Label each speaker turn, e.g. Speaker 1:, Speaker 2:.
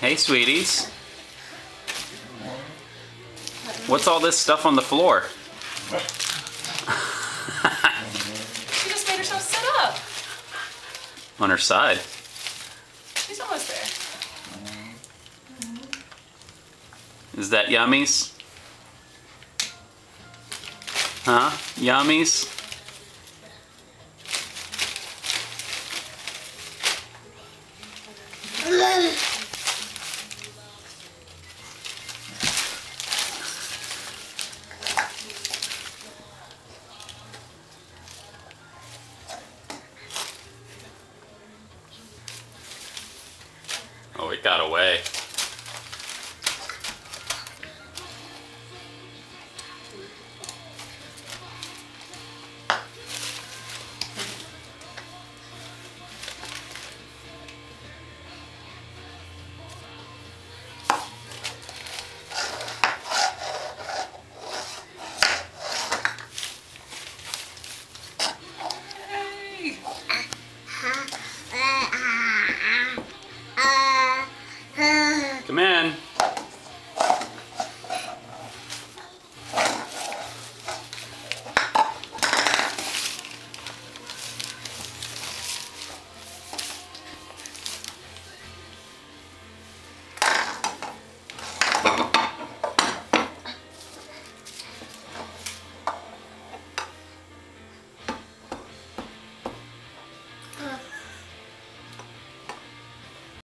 Speaker 1: Hey, sweeties. What's all this stuff on the floor?
Speaker 2: She just made herself sit up.
Speaker 1: On her side.
Speaker 2: She's almost there.
Speaker 1: Is that yummies? Huh? Yummies? Away.